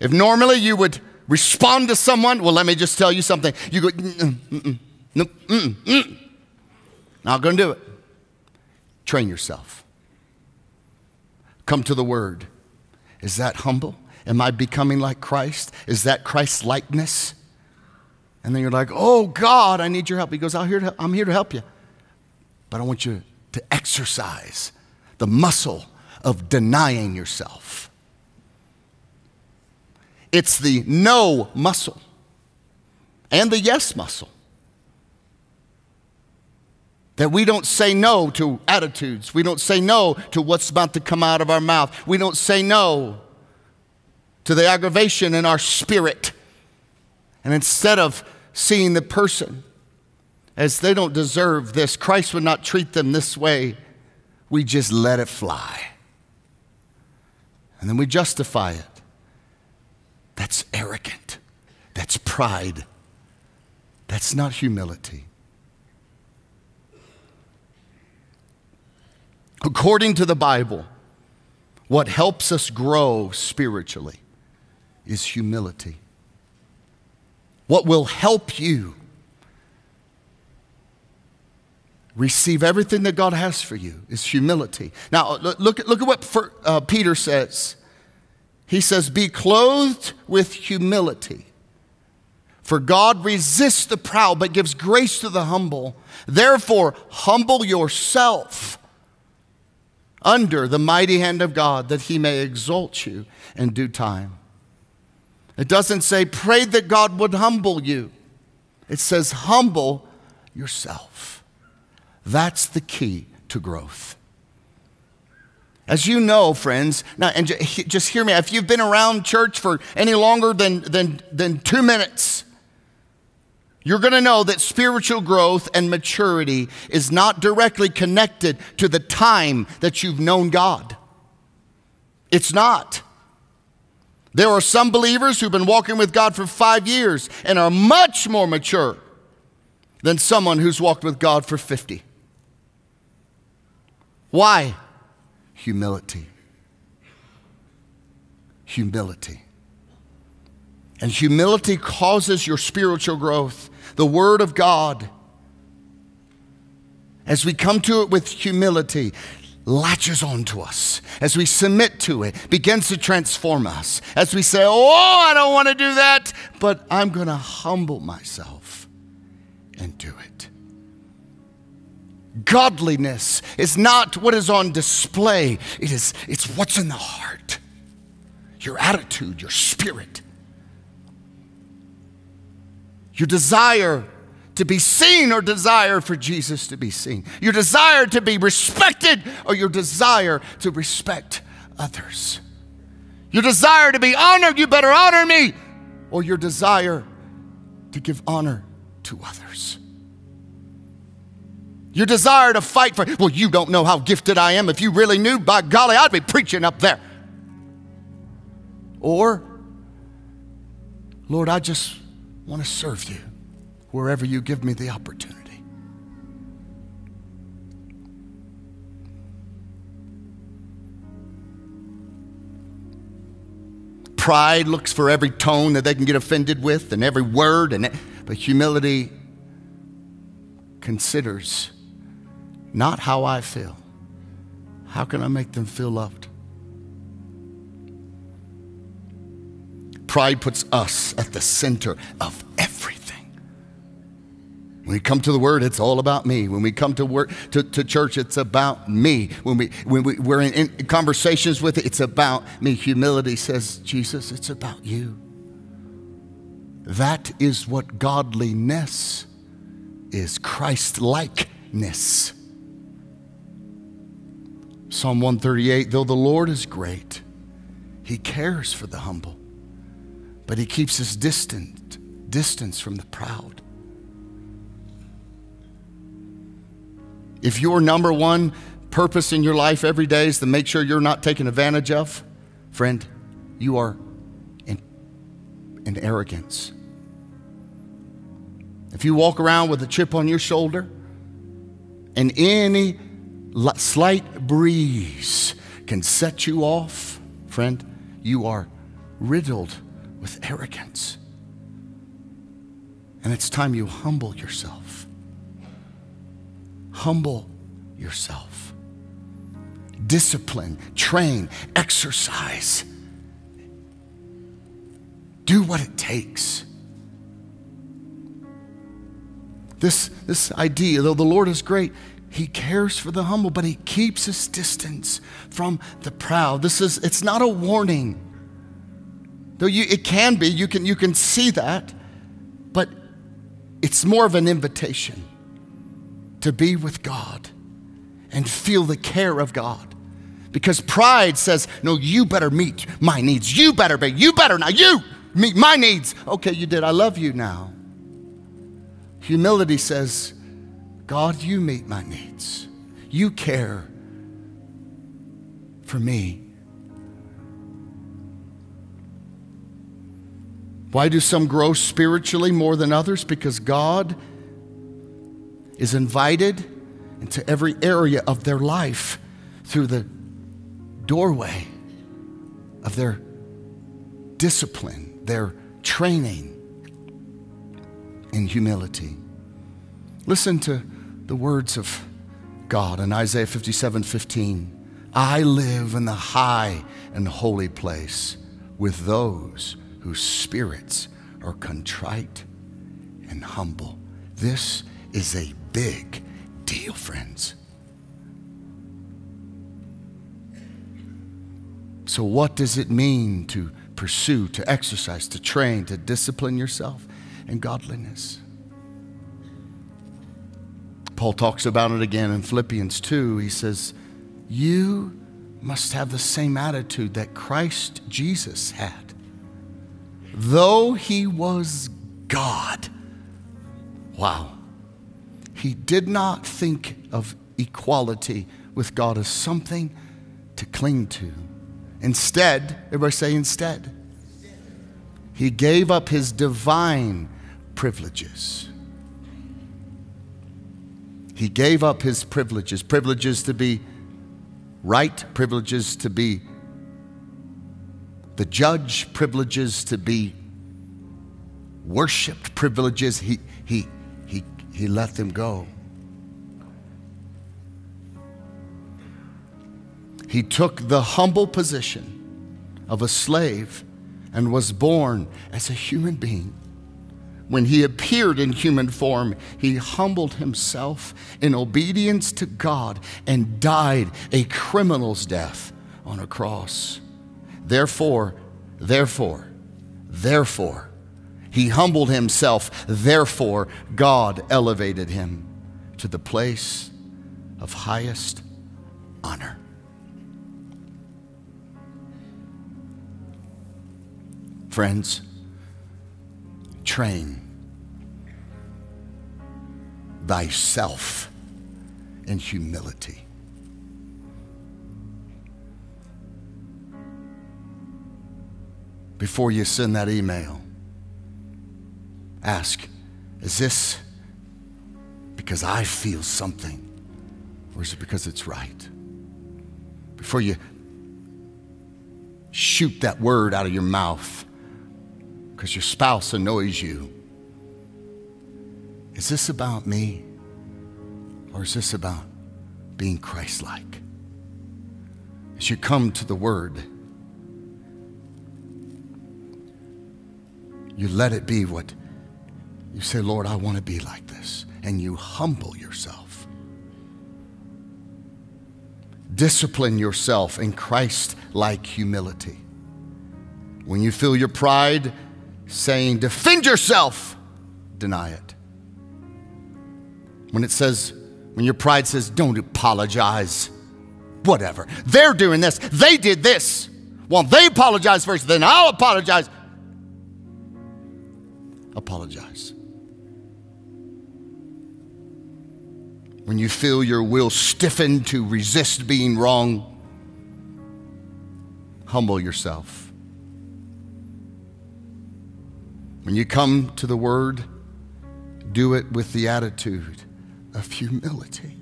If normally you would respond to someone, well, let me just tell you something. You go, mm, mm, mm, no, mm, mm. not going to do it. Train yourself. Come to the Word. Is that humble? Am I becoming like Christ? Is that Christ's likeness? And then you're like, oh God, I need your help. He goes, I'm here to, I'm here to help you. But I want you to exercise the muscle of denying yourself. It's the no muscle and the yes muscle. That we don't say no to attitudes. We don't say no to what's about to come out of our mouth. We don't say no to the aggravation in our spirit. And instead of seeing the person as they don't deserve this, Christ would not treat them this way, we just let it fly. And then we justify it. That's arrogant. That's pride. That's not humility. According to the Bible, what helps us grow spiritually is humility. What will help you receive everything that God has for you is humility. Now, look, look at what for, uh, Peter says. He says, Be clothed with humility. For God resists the proud, but gives grace to the humble. Therefore, humble yourself under the mighty hand of God that he may exalt you in due time. It doesn't say, pray that God would humble you. It says, humble yourself. That's the key to growth. As you know, friends, now, and just hear me, if you've been around church for any longer than, than, than two minutes, you're going to know that spiritual growth and maturity is not directly connected to the time that you've known God. It's not. There are some believers who've been walking with God for five years and are much more mature than someone who's walked with God for 50. Why? Humility. Humility. And humility causes your spiritual growth. The Word of God, as we come to it with humility, latches onto us. As we submit to it, begins to transform us. As we say, Oh, I don't want to do that, but I'm going to humble myself and do it. Godliness is not what is on display, it is, it's what's in the heart your attitude, your spirit, your desire to be seen or desire for Jesus to be seen, your desire to be respected or your desire to respect others, your desire to be honored, you better honor me, or your desire to give honor to others. Your desire to fight for, well, you don't know how gifted I am. If you really knew, by golly, I'd be preaching up there. Or, Lord, I just want to serve you wherever you give me the opportunity. Pride looks for every tone that they can get offended with and every word, and but humility considers not how I feel. How can I make them feel loved? Pride puts us at the center of everything. When we come to the Word, it's all about me. When we come to work to, to church, it's about me. When we when we, we're in, in conversations with it, it's about me. Humility says, Jesus, it's about you. That is what godliness is Christ likeness. Psalm 138 Though the Lord is great, he cares for the humble, but he keeps his distant, distance from the proud. If your number one purpose in your life every day is to make sure you're not taken advantage of, friend, you are in, in arrogance. If you walk around with a chip on your shoulder and any slight breeze can set you off, friend, you are riddled with arrogance. And it's time you humble yourself. Humble yourself. Discipline, train, exercise. Do what it takes. This, this idea, though the Lord is great, He cares for the humble, but He keeps His distance from the proud. This is, it's not a warning. Though you, it can be, you can, you can see that, but it's more of an invitation to be with God and feel the care of God. Because pride says, no, you better meet my needs. You better be, you better now, you meet my needs. Okay, you did. I love you now. Humility says, God, you meet my needs. You care for me. Why do some grow spiritually more than others? Because God is invited into every area of their life through the doorway of their discipline, their training in humility. Listen to the words of God in Isaiah 57 15. I live in the high and holy place with those whose spirits are contrite and humble. This is a big deal, friends. So, what does it mean to pursue, to exercise, to train, to discipline yourself in godliness? Paul talks about it again in Philippians 2. He says, You must have the same attitude that Christ Jesus had. Though he was God, wow, he did not think of equality with God as something to cling to. Instead, everybody say instead. He gave up his divine privileges. He gave up his privileges, privileges to be right, privileges to be the judge, privileges to be worshiped, privileges. He, he, he, he let them go. He took the humble position of a slave and was born as a human being. When he appeared in human form, he humbled himself in obedience to God and died a criminal's death on a cross. Therefore, therefore, therefore, he humbled himself. Therefore, God elevated him to the place of highest honor. Friends, train thyself in humility. Before you send that email, ask, is this because I feel something or is it because it's right? Before you shoot that word out of your mouth because your spouse annoys you, is this about me or is this about being Christ like? As you come to the word, you let it be what you say, Lord, I want to be like this. And you humble yourself. Discipline yourself in Christ like humility. When you feel your pride saying, defend yourself, deny it. When it says, when your pride says, don't apologize, whatever. They're doing this, they did this. Well, they apologize first, then I'll apologize. Apologize. When you feel your will stiffen to resist being wrong, humble yourself. When you come to the Word, do it with the attitude of humility.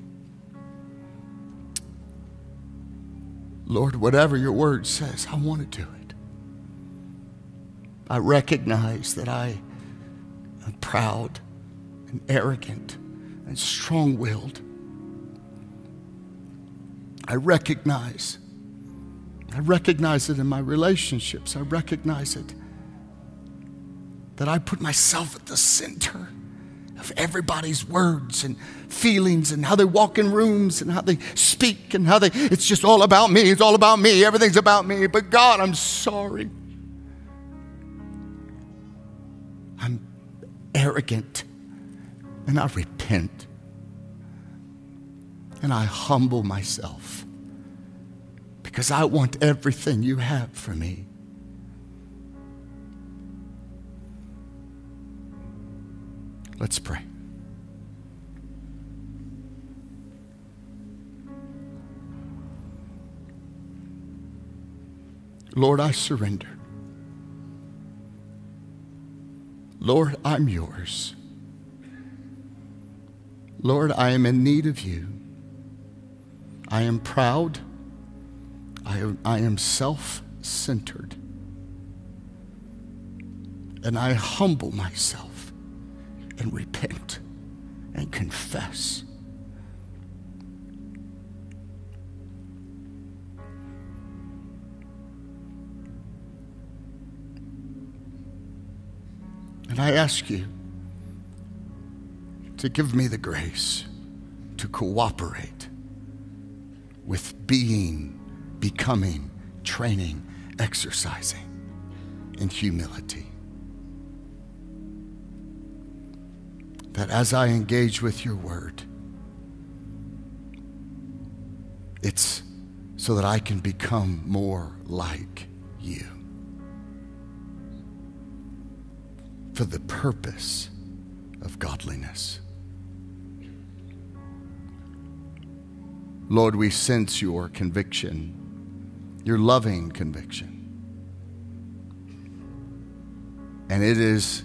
Lord, whatever your Word says, I want to do it. I recognize that I am proud and arrogant and strong willed. I recognize. I recognize it in my relationships. I recognize it that I put myself at the center of everybody's words and feelings and how they walk in rooms and how they speak and how they, it's just all about me. It's all about me. Everything's about me. But God, I'm sorry. I'm arrogant and I repent and I humble myself because I want everything you have for me. Let's pray. Lord, I surrender. Lord, I'm yours. Lord, I am in need of you. I am proud. I am, I am self centered. And I humble myself and repent and confess. I ask you to give me the grace to cooperate with being, becoming, training, exercising in humility. That as I engage with your word, It's so that I can become more like you. For the purpose of godliness. Lord, we sense your conviction, your loving conviction. And it is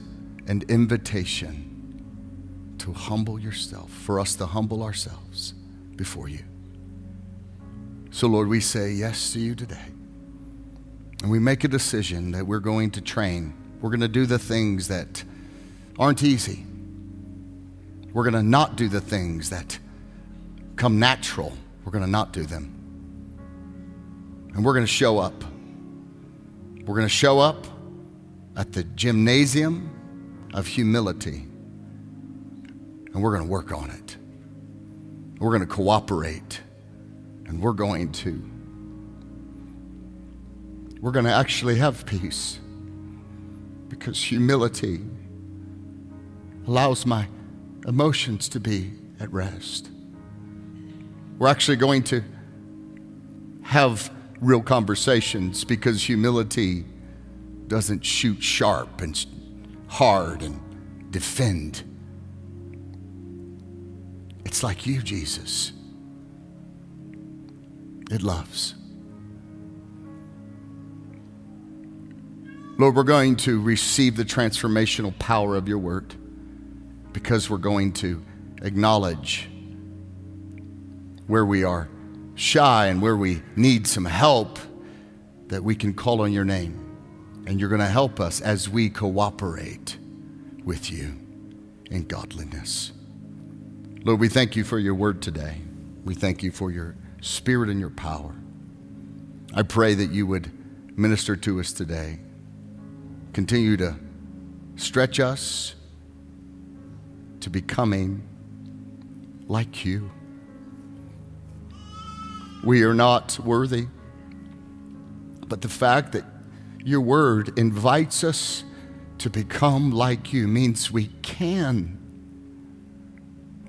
an invitation to humble yourself, for us to humble ourselves before you. So, Lord, we say yes to you today. And we make a decision that we're going to train. We're going to do the things that aren't easy. We're going to not do the things that come natural. We're going to not do them. And we're going to show up. We're going to show up at the gymnasium of humility. And we're going to work on it. We're going to cooperate. And we're going to we're going to actually have peace because humility allows my emotions to be at rest. We're actually going to have real conversations because humility doesn't shoot sharp and hard and defend. It's like you, Jesus. It loves. Lord, we're going to receive the transformational power of your word because we're going to acknowledge where we are shy and where we need some help that we can call on your name. And you're going to help us as we cooperate with you in godliness. Lord, we thank you for your word today. We thank you for your spirit and your power. I pray that you would minister to us today. Continue to stretch us to becoming like you. We are not worthy, but the fact that your word invites us to become like you means we can.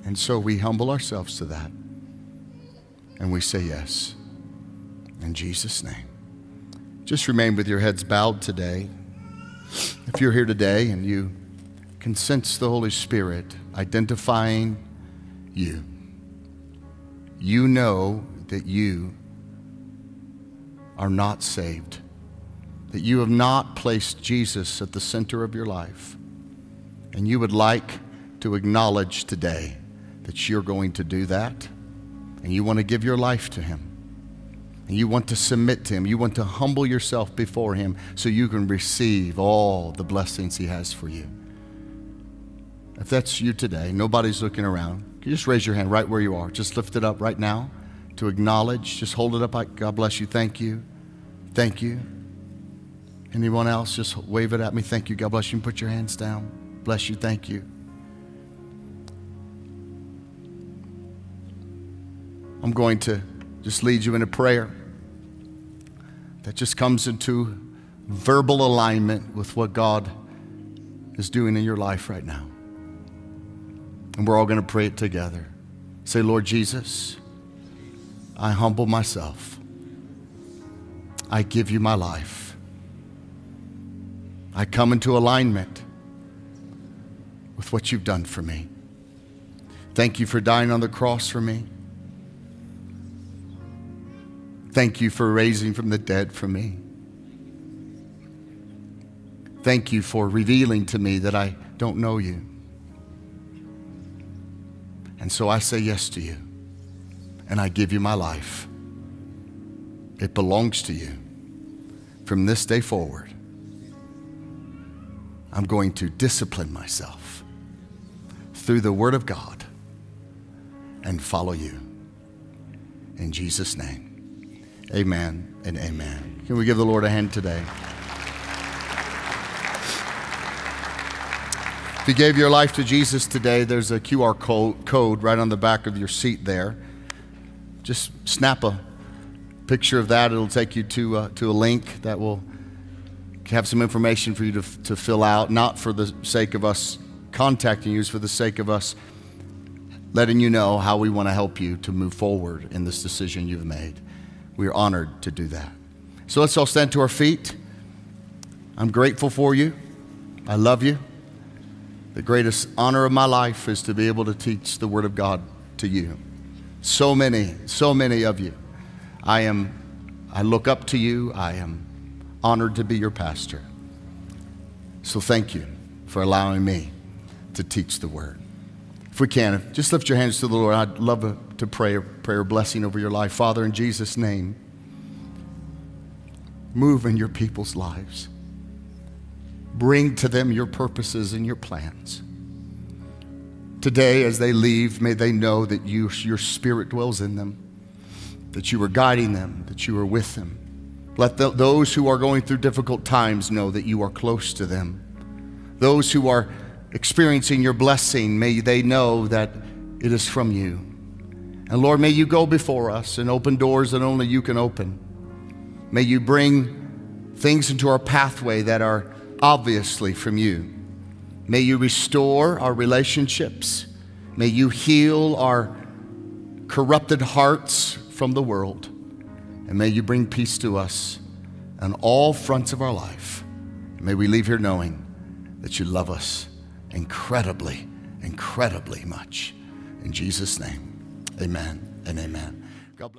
And so we humble ourselves to that and we say yes. In Jesus' name. Just remain with your heads bowed today. If you're here today and you can sense the Holy Spirit identifying you, you know that you are not saved, that you have not placed Jesus at the center of your life, and you would like to acknowledge today that you're going to do that, and you want to give your life to Him. You want to submit to Him. You want to humble yourself before Him so you can receive all the blessings He has for you. If that's you today, nobody's looking around, you just raise your hand right where you are. Just lift it up right now to acknowledge. Just hold it up like, God bless you. Thank you. Thank you. Anyone else? Just wave it at me. Thank you. God bless you. And put your hands down. Bless you. Thank you. I'm going to just lead you in a prayer that just comes into verbal alignment with what God is doing in your life right now. And we're all going to pray it together. Say, Lord Jesus, I humble myself. I give you my life. I come into alignment with what you've done for me. Thank you for dying on the cross for me. Thank you for raising from the dead for me. Thank you for revealing to me that I don't know you. And so I say yes to you, and I give you my life. It belongs to you. From this day forward, I'm going to discipline myself through the Word of God and follow you. In Jesus' name. Amen and amen. Can we give the Lord a hand today? If you gave your life to Jesus today, there's a QR code right on the back of your seat there. Just snap a picture of that. It'll take you to, uh, to a link that will have some information for you to, to fill out, not for the sake of us contacting you, it's for the sake of us letting you know how we want to help you to move forward in this decision you've made. We are honored to do that. So let's all stand to our feet. I'm grateful for you. I love you. The greatest honor of my life is to be able to teach the Word of God to you. So many, so many of you. I am, I look up to you. I am honored to be your pastor. So thank you for allowing me to teach the Word. If we can, just lift your hands to the Lord. I'd love to pray a prayer blessing over your life. Father, in Jesus' name, move in your people's lives. Bring to them your purposes and your plans. Today, as they leave, may they know that you, your spirit dwells in them, that you are guiding them, that you are with them. Let the, those who are going through difficult times know that you are close to them. Those who are experiencing your blessing, may they know that it is from you. And Lord, may you go before us and open doors that only you can open. May you bring things into our pathway that are obviously from you. May you restore our relationships. May you heal our corrupted hearts from the world. And may you bring peace to us on all fronts of our life. May we leave here knowing that you love us incredibly, incredibly much. In Jesus' name, amen and amen. God bless.